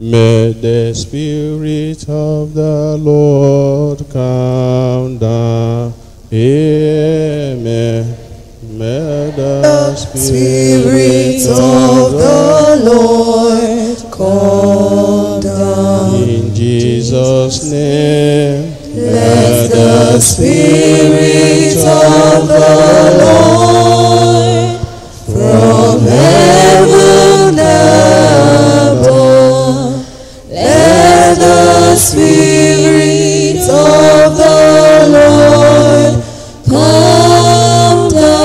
May the Spirit of the Lord come down. Amen. May the Spirit of the Lord come down. In Jesus' name. Let the Spirit of the Lord Spirit of the Lord come down.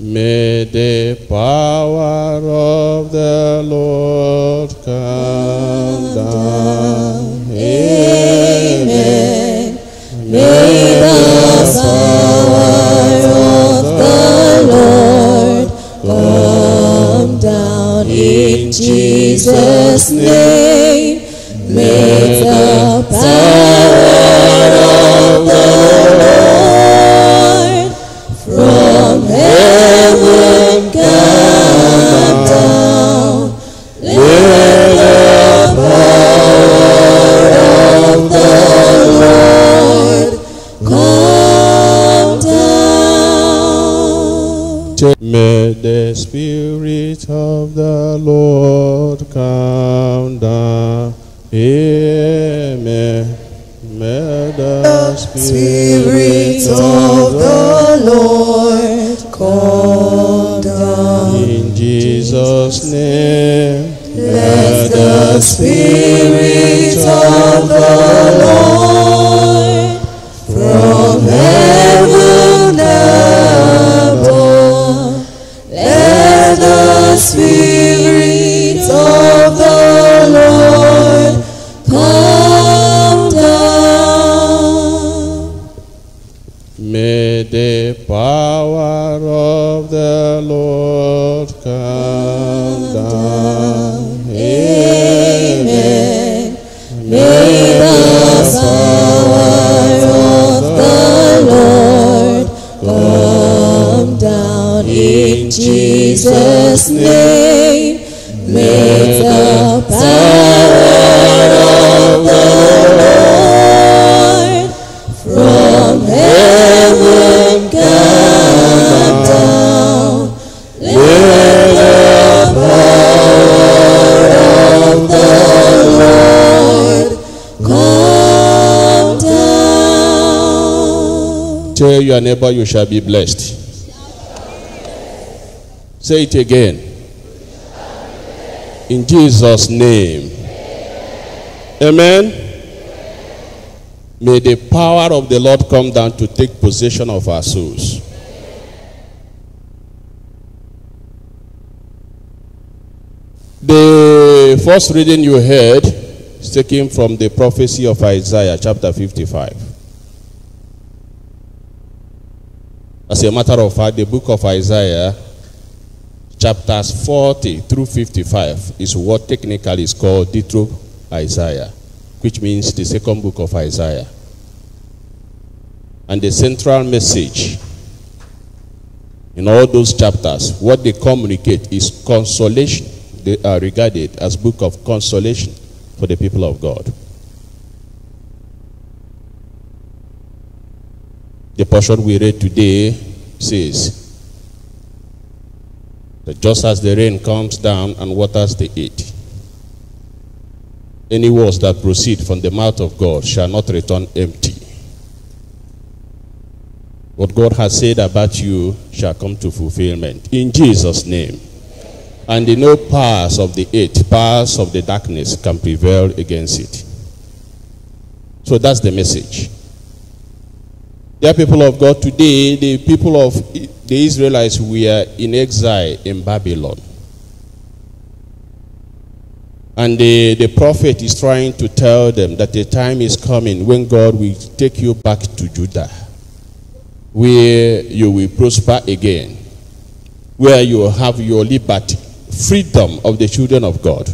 May the power of the Lord come down. Amen. May the power of the Lord come down in Jesus' name. Name. Let the Spirit of the Lord from heaven above. Let the Spirit of the Lord come down. May the power of the Lord come Jesus' Tell your neighbor you shall be blessed. Say it again. In Jesus' name. Amen. May the power of the Lord come down to take possession of our souls. The first reading you heard is taken from the prophecy of Isaiah, chapter 55. As a matter of fact, the book of Isaiah, chapters 40 through 55, is what technically is called Deutero Isaiah, which means the second book of Isaiah. And the central message in all those chapters, what they communicate is consolation. They are regarded as book of consolation for the people of God. The portion we read today says that just as the rain comes down and waters the earth, any words that proceed from the mouth of God shall not return empty. What God has said about you shall come to fulfillment. In Jesus' name. And the no powers of the earth, powers of the darkness can prevail against it. So that's the message. Dear people of God, today the people of the Israelites were in exile in Babylon. And the, the prophet is trying to tell them that the time is coming when God will take you back to Judah, where you will prosper again, where you will have your liberty, freedom of the children of God.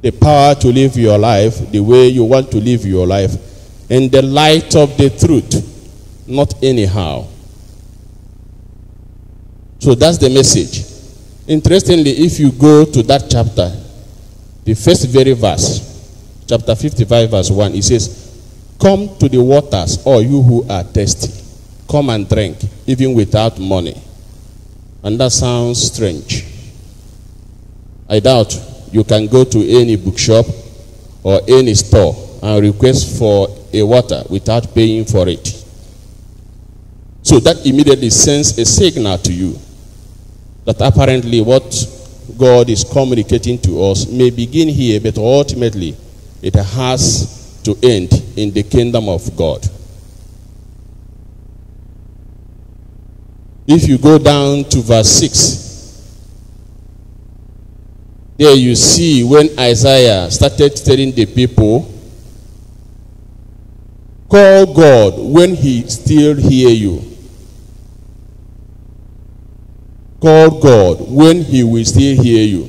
The power to live your life the way you want to live your life in the light of the truth, not anyhow. So that's the message. Interestingly, if you go to that chapter, the first very verse, chapter 55, verse 1, it says, Come to the waters, all you who are thirsty. Come and drink, even without money. And that sounds strange. I doubt you can go to any bookshop or any store and request for a water without paying for it. So that immediately sends a signal to you that apparently what God is communicating to us may begin here, but ultimately it has to end in the kingdom of God. If you go down to verse 6, there you see when Isaiah started telling the people, call God when he still hear you. Call God when he will still hear you.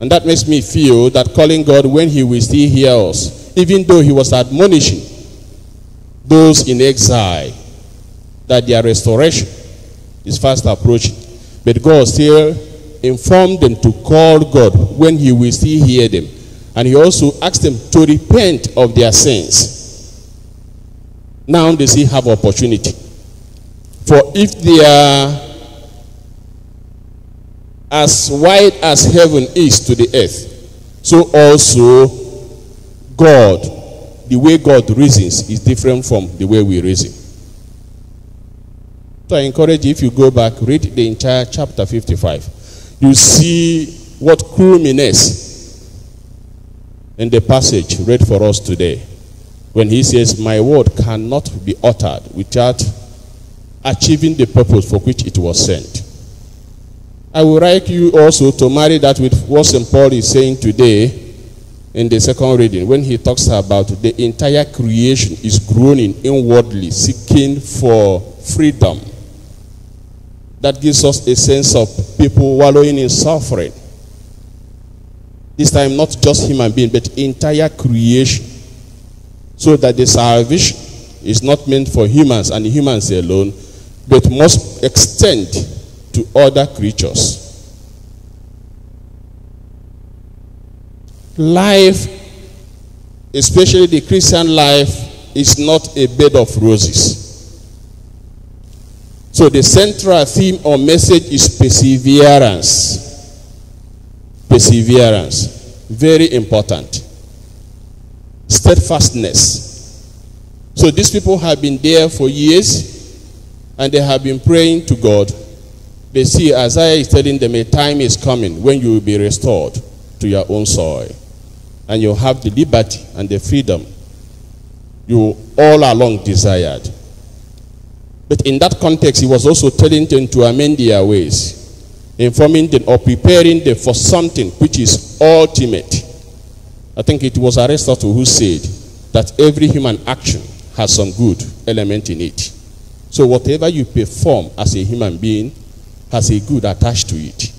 And that makes me feel that calling God when he will still hear us, even though he was admonishing those in exile that their restoration is fast approaching. But God still informed them to call God when he will still hear them. And he also asked them to repent of their sins. Now they still have opportunity. For if they are as wide as heaven is to the earth, so also God, the way God reasons is different from the way we reason. So I encourage you, if you go back, read the entire chapter 55. You see what culminates in the passage read for us today. When he says, My word cannot be uttered without achieving the purpose for which it was sent. I would like you also to marry that with what St. Paul is saying today in the second reading when he talks about the entire creation is groaning inwardly, seeking for freedom. That gives us a sense of people wallowing in suffering. This time, not just human being, but entire creation. So that the salvation is not meant for humans and humans alone, but must extend to other creatures. Life, especially the Christian life, is not a bed of roses. So the central theme or message is perseverance. Perseverance. Very important. Steadfastness. So these people have been there for years and they have been praying to God. They see Isaiah is telling them a time is coming when you will be restored to your own soil. And you'll have the liberty and the freedom you all along desired. But in that context, he was also telling them to amend their ways, informing them or preparing them for something which is ultimate. I think it was Aristotle who said that every human action has some good element in it. So whatever you perform as a human being has a good attached to it.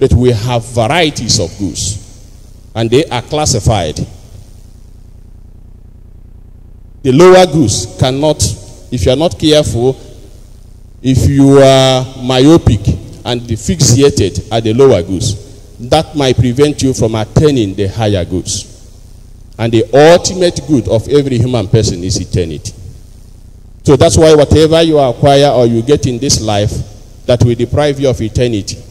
But we have varieties of goods, and they are classified. The lower goods cannot, if you are not careful, if you are myopic and fixated at the lower goods, that might prevent you from attaining the higher goods. And the ultimate good of every human person is eternity. So that's why whatever you acquire or you get in this life that will deprive you of eternity,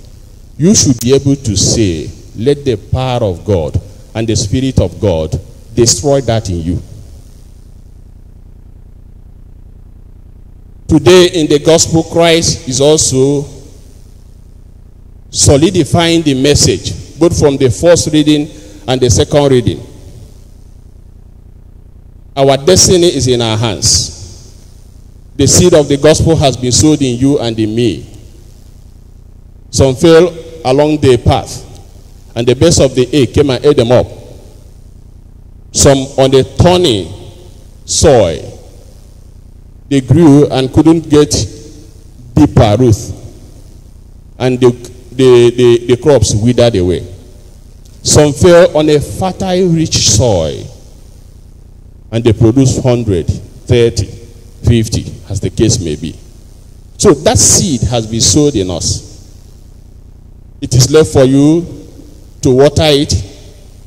you should be able to say, let the power of God and the Spirit of God destroy that in you. Today in the gospel, Christ is also solidifying the message, both from the first reading and the second reading. Our destiny is in our hands. The seed of the gospel has been sowed in you and in me. Some fell along the path, and the base of the ache came and ate them up. Some on the thorny soil, they grew and couldn't get deeper roots, and the, the, the, the crops withered away. Some fell on a fertile, rich soil, and they produced 100, 30, 50, as the case may be. So that seed has been sowed in us. It is left for you to water it,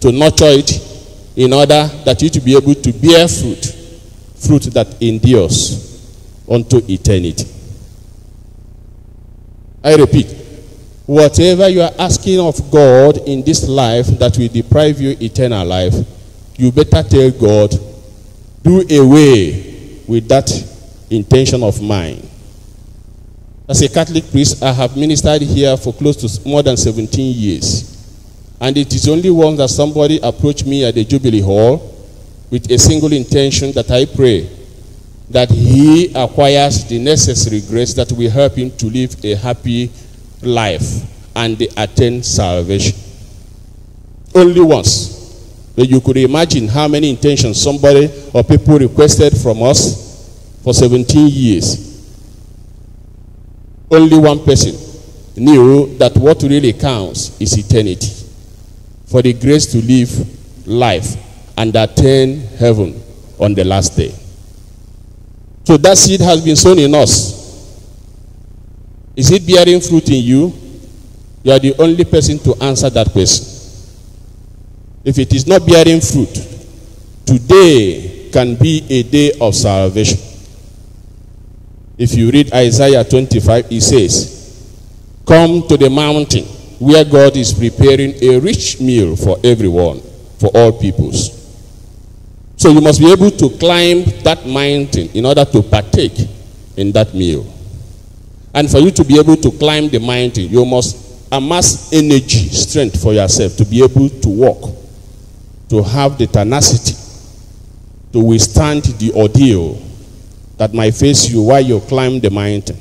to nurture it, in order that you to be able to bear fruit, fruit that endures unto eternity. I repeat, whatever you are asking of God in this life that will deprive you eternal life, you better tell God, do away with that intention of mine. As a Catholic priest, I have ministered here for close to more than 17 years. And it is only once that somebody approached me at the Jubilee Hall with a single intention that I pray that he acquires the necessary grace that will help him to live a happy life and they attain salvation. Only once. But you could imagine how many intentions somebody or people requested from us for 17 years. Only one person knew that what really counts is eternity. For the grace to live life and attain heaven on the last day. So that seed has been sown in us. Is it bearing fruit in you? You are the only person to answer that question. If it is not bearing fruit, today can be a day of salvation. If you read Isaiah 25, it says, Come to the mountain where God is preparing a rich meal for everyone, for all peoples. So you must be able to climb that mountain in order to partake in that meal. And for you to be able to climb the mountain, you must amass energy, strength for yourself to be able to walk, to have the tenacity, to withstand the ordeal that might face you while you climb the mountain.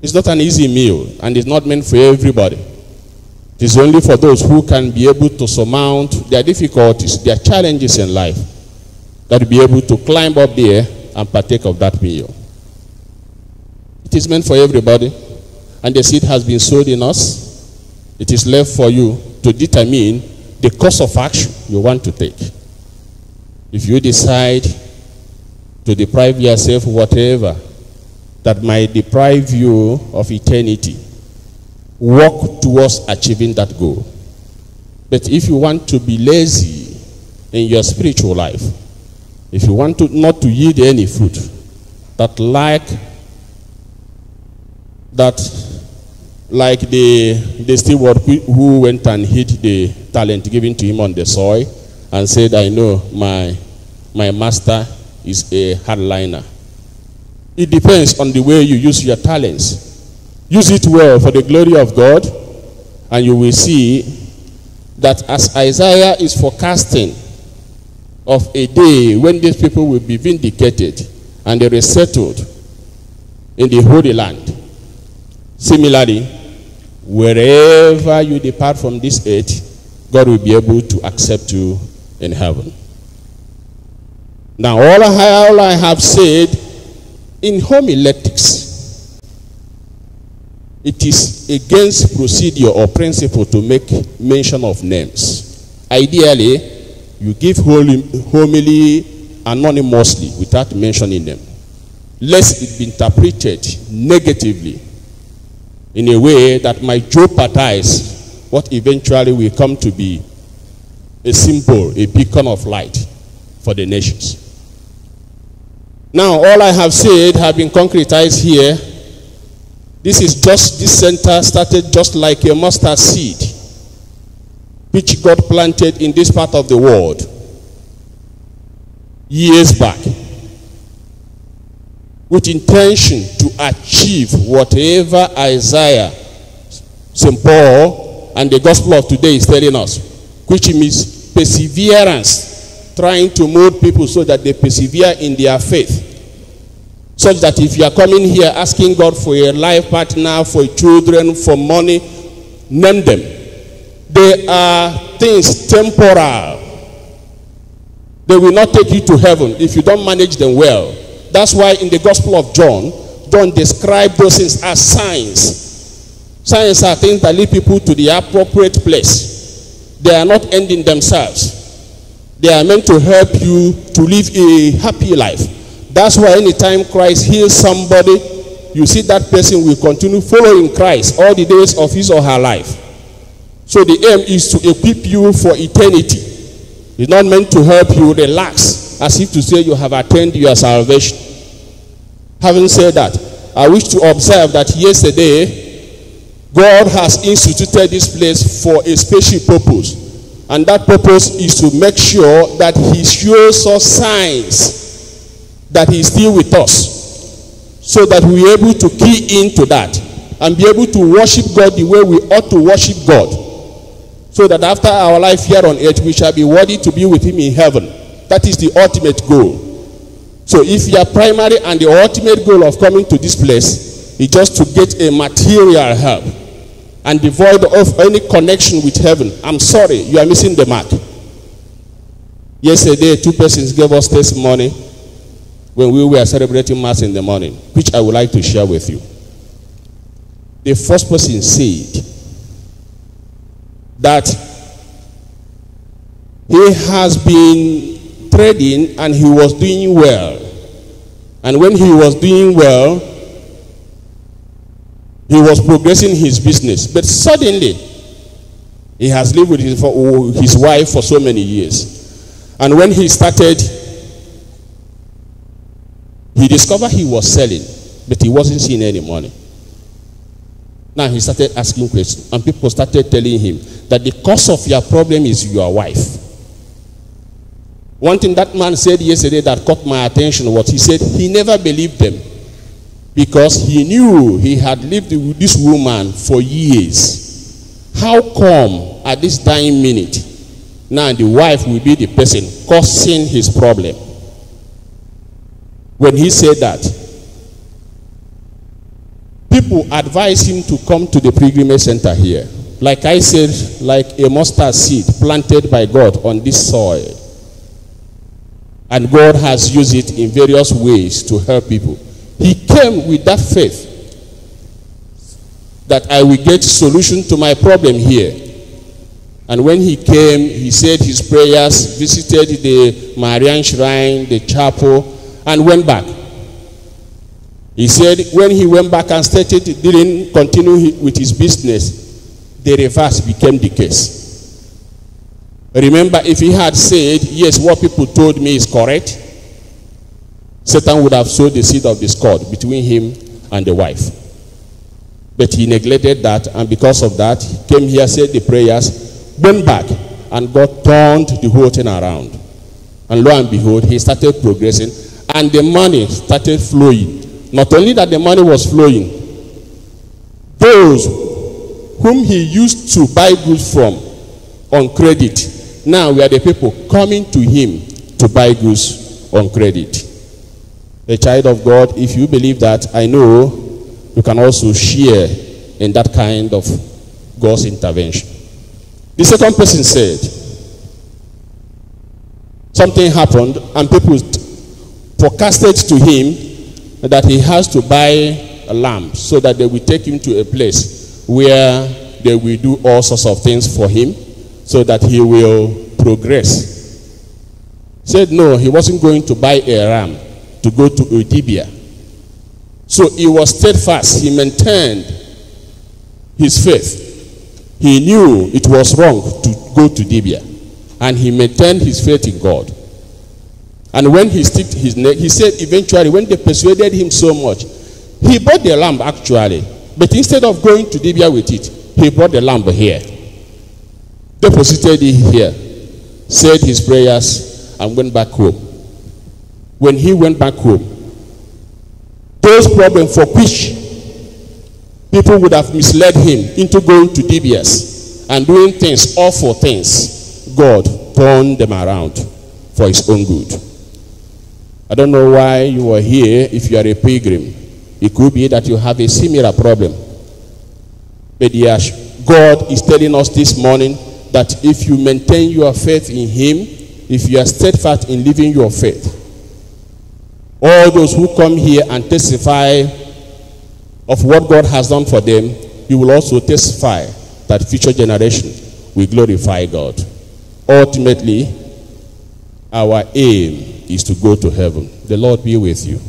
It's not an easy meal, and it's not meant for everybody. It is only for those who can be able to surmount their difficulties, their challenges in life, that will be able to climb up there and partake of that meal. Meant for everybody, and the seed has been sowed in us. It is left for you to determine the course of action you want to take. If you decide to deprive yourself whatever that might deprive you of eternity, work towards achieving that goal. But if you want to be lazy in your spiritual life, if you want to not to yield any fruit, that like that like the the steward who went and hid the talent given to him on the soil and said, I know my my master is a hardliner. It depends on the way you use your talents. Use it well for the glory of God, and you will see that as Isaiah is forecasting of a day when these people will be vindicated and they resettled in the Holy Land. Similarly, wherever you depart from this earth, God will be able to accept you in heaven. Now, all I, all I have said in homiletics, it is against procedure or principle to make mention of names. Ideally, you give homily anonymously without mentioning them, lest it be interpreted negatively in a way that might jeopardize what eventually will come to be a symbol, a beacon of light for the nations. Now, all I have said have been concretized here. This is just, this center started just like a mustard seed, which God planted in this part of the world years back with intention to achieve whatever Isaiah, St. Paul, and the gospel of today is telling us, which means perseverance, trying to mold people so that they persevere in their faith. Such that if you are coming here asking God for a life partner, for children, for money, name them. They are things temporal. They will not take you to heaven if you don't manage them well. That's why in the Gospel of John, John describes those things as signs. Signs are things that lead people to the appropriate place. They are not ending themselves. They are meant to help you to live a happy life. That's why anytime Christ heals somebody, you see that person will continue following Christ all the days of his or her life. So the aim is to equip you for eternity. It's not meant to help you relax as if to say you have attained your salvation. Having said that, I wish to observe that yesterday God has instituted this place for a special purpose. And that purpose is to make sure that He shows us signs that He is still with us. So that we are able to key into that and be able to worship God the way we ought to worship God. So that after our life here on earth, we shall be worthy to be with Him in heaven. That is the ultimate goal. So if your primary and the ultimate goal of coming to this place is just to get a material help and devoid of any connection with heaven, I'm sorry, you are missing the mark. Yesterday, two persons gave us testimony when we were celebrating Mass in the morning, which I would like to share with you. The first person said that he has been trading and he was doing well. And when he was doing well, he was progressing his business. But suddenly, he has lived with his, his wife for so many years. And when he started, he discovered he was selling, but he wasn't seeing any money. Now he started asking questions, and people started telling him that the cause of your problem is your wife. One thing that man said yesterday that caught my attention was he said he never believed them because he knew he had lived with this woman for years. How come at this dying minute now the wife will be the person causing his problem? When he said that, people advised him to come to the pilgrimage center here. Like I said, like a mustard seed planted by God on this soil. And God has used it in various ways to help people. He came with that faith that I will get solution to my problem here. And when he came, he said his prayers, visited the Marian shrine, the chapel, and went back. He said when he went back and started, didn't continue with his business, the reverse became the case. Remember, if he had said, yes, what people told me is correct, Satan would have sowed the seed of discord between him and the wife. But he neglected that, and because of that, he came here, said the prayers, went back, and God turned the whole thing around. And lo and behold, he started progressing, and the money started flowing. Not only that the money was flowing, those whom he used to buy goods from on credit now we are the people coming to him to buy goods on credit. A child of God, if you believe that, I know you can also share in that kind of God's intervention. The second person said, something happened and people forecasted to him that he has to buy a lamp so that they will take him to a place where they will do all sorts of things for him so that he will progress. Said no, he wasn't going to buy a ram to go to Odibia. So he was steadfast. He maintained his faith. He knew it was wrong to go to Dibia. And he maintained his faith in God. And when he sticked his neck, he said eventually, when they persuaded him so much, he bought the lamb actually. But instead of going to Dibia with it, he brought the lamb here deposited it here, said his prayers, and went back home. When he went back home, those problems for which people would have misled him into going to Dibias and doing things, awful things, God turned them around for his own good. I don't know why you are here if you are a pilgrim. It could be that you have a similar problem. But yes, God is telling us this morning that if you maintain your faith in Him, if you are steadfast in living your faith, all those who come here and testify of what God has done for them, you will also testify that future generation will glorify God. Ultimately, our aim is to go to heaven. The Lord be with you.